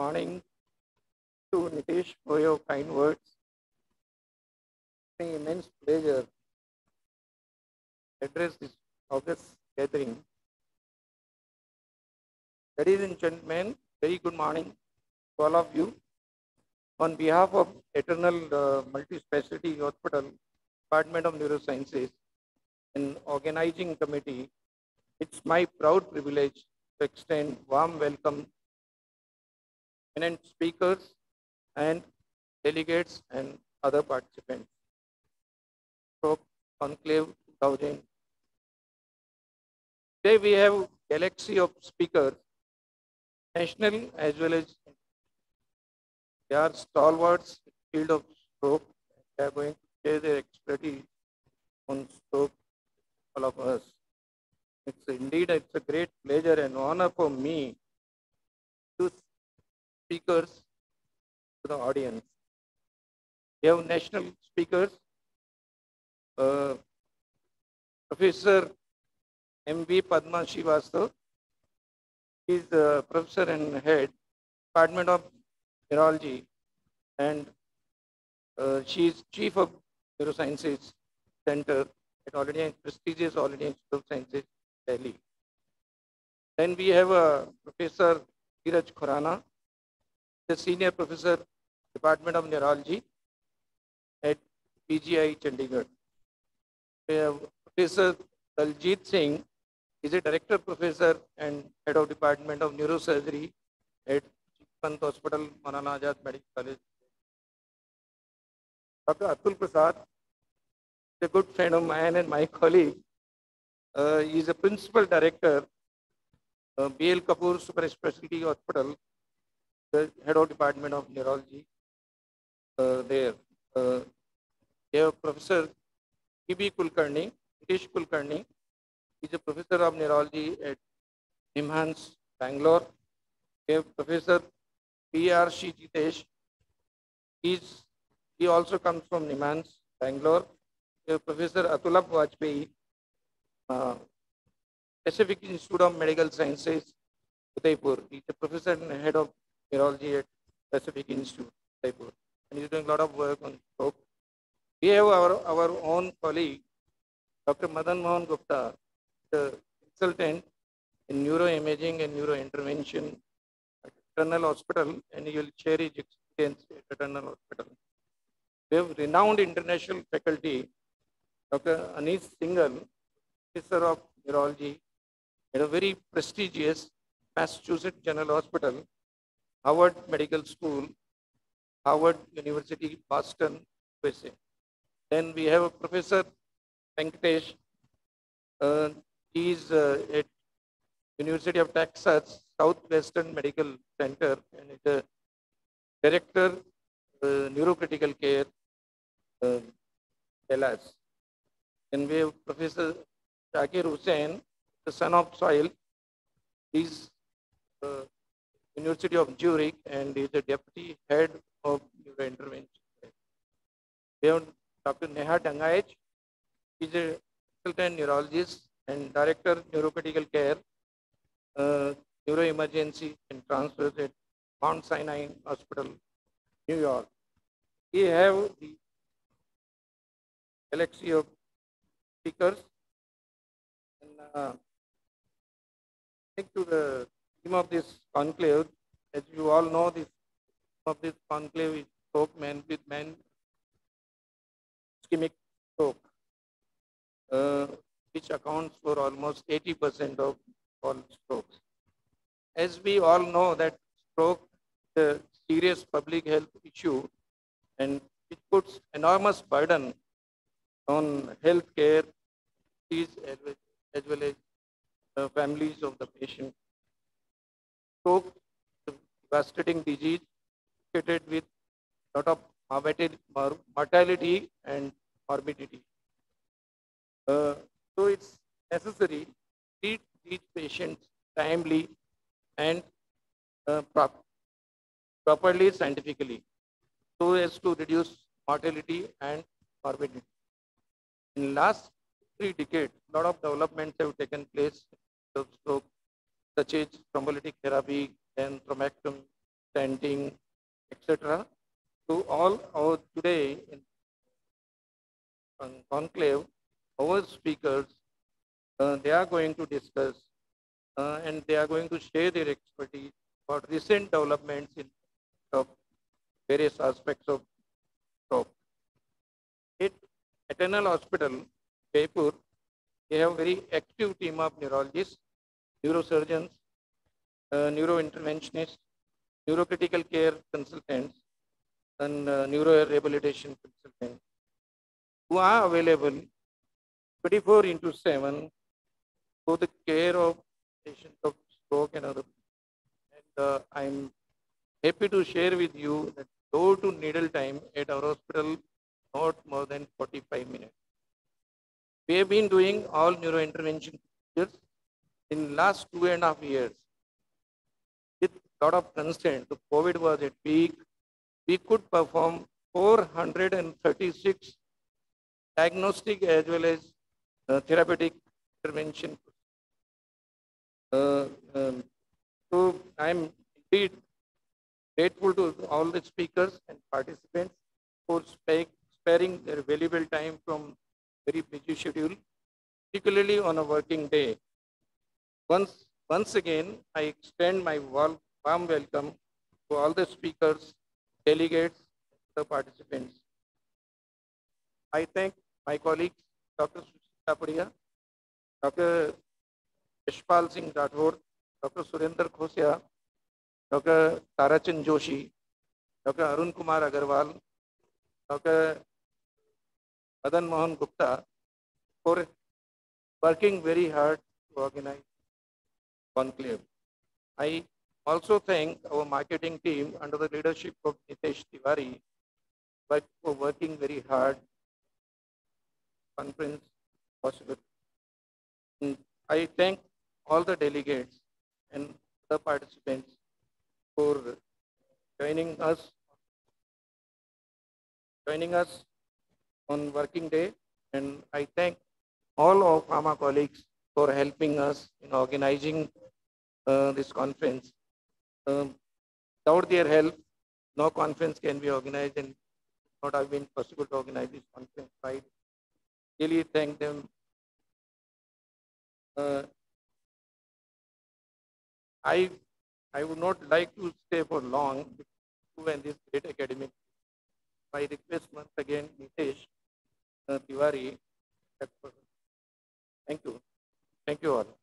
morning to Nitish for your kind words. It's an immense pleasure to address this August gathering. Ladies and gentlemen, very good morning to all of you. On behalf of Eternal uh, Multi-Specialty Hospital, Department of Neurosciences, and organizing committee, it's my proud privilege to extend warm welcome eminent speakers and delegates and other participants. So, Conclave 2000. Today we have galaxy of speakers, national as well as they are stalwarts in the field of stroke. They are going to share their expertise on stroke, all of us. It's indeed it's a great pleasure and honor for me speakers to the audience. We have national speakers, uh, Professor M.V. Padma Srivastava. He is the professor and head, Department of Neurology, and uh, she is chief of Neurosciences Center at India prestigious India Institute of Sciences, Delhi. Then we have uh, Professor Dheeraj Khurana, the senior professor, Department of Neurology at PGI Chandigarh. Have Professor Daljeet Singh, is a director professor and head of Department of Neurosurgery at Pant Hospital, Maulana Medical College. Dr. Atul Prasad, a good friend of mine and my colleague, uh, he is a principal director, uh, BL Kapoor Super Specialty Hospital, the head of Department of Neurology uh, there. Uh, we have Professor P.B. Kulkarni, Nitish Kulkarni, He's a professor of neurology at NIMHANS, Bangalore. We have Professor P.R. Jitesh. He's, he also comes from NIMHANS, Bangalore. We have Professor Atulabh Vajpayee, uh, Pacific Institute of Medical Sciences, Udaipur. He's a professor and head of neurology at Pacific Institute, Udaipur. And he's doing a lot of work on stroke. We have our, our own colleague, Dr. Madan Mohan Gupta, the consultant in neuroimaging and neurointervention at Eternal Hospital, and he will share his experience at Eternal Hospital. We have renowned international faculty, Dr. Aneesh Singhal, professor of neurology at a very prestigious Massachusetts General Hospital, Harvard Medical School, Harvard University, Boston, USA. Then we have a Professor Venkatesh. Uh, he is uh, at University of Texas Southwestern Medical Center and is a director uh, neurocritical care uh, Dallas. Then we have Professor Shakir Hussain, the son of soil. He's uh, University of Zurich and is the deputy head of neurointervention. Have Dr. Neha Dangayach. is a consultant neurologist and Director Neurocritical Care, uh, Neuroemergency and Transfers at Mount Sinai Hospital, New York. We have the galaxy of speakers. And, uh, to the theme of this conclave, as you all know, this of this conclave is stroke man with man ischemic stroke. Uh, which accounts for almost 80% of all strokes. As we all know that stroke is a serious public health issue and it puts enormous burden on healthcare as well as the families of the patient. Devastating disease associated with a lot of mortality and morbidity. Uh, so it's necessary to treat these patients timely and uh, prop properly scientifically so as to reduce mortality and morbidity. In last three decades, a lot of developments have taken place of stroke, such as thrombolytic therapy and thrombectomy, stenting, etc. To all our today in conclave, our speakers, uh, they are going to discuss uh, and they are going to share their expertise about recent developments in of various aspects of stroke. At Eternal Hospital, Jaipur, they have a very active team of neurologists, neurosurgeons, neurointerventionists, neurocritical care consultants, and uh, neurorehabilitation consultants who are available 24 into 7 for the care of patients of stroke and other. And uh, I'm happy to share with you that door to needle time at our hospital not more than 45 minutes. We have been doing all neurointervention procedures in last two and a half years. Lot of constraint, the COVID was at peak. We could perform 436 diagnostic as well as uh, therapeutic intervention. Uh, um, so I'm indeed grateful to all the speakers and participants for sparing their valuable time from very busy schedule, particularly on a working day. Once, once again, I extend my warm welcome to all the speakers, delegates, the participants. I thank my colleagues, Dr. Sushita Padia, Dr. Ishpal Singh Rathore, Dr. Surendra Khosia, Dr. Tarachan Joshi, Dr. Arun Kumar Agarwal, Dr. Madan Mohan Gupta for working very hard to organize conclave. I also thank our marketing team under the leadership of Nitesh Tiwari but for working very hard conference possible. And I thank all the delegates and the participants for joining us joining us on working day and I thank all of pharma colleagues for helping us in organizing uh, this conference. Um, without their help, no conference can be organized and not have been possible to organize this conference. I really thank them. Uh, I I would not like to stay for long when this great academic. I request once again Nitesh uh, Tiwari. Thank you. Thank you all.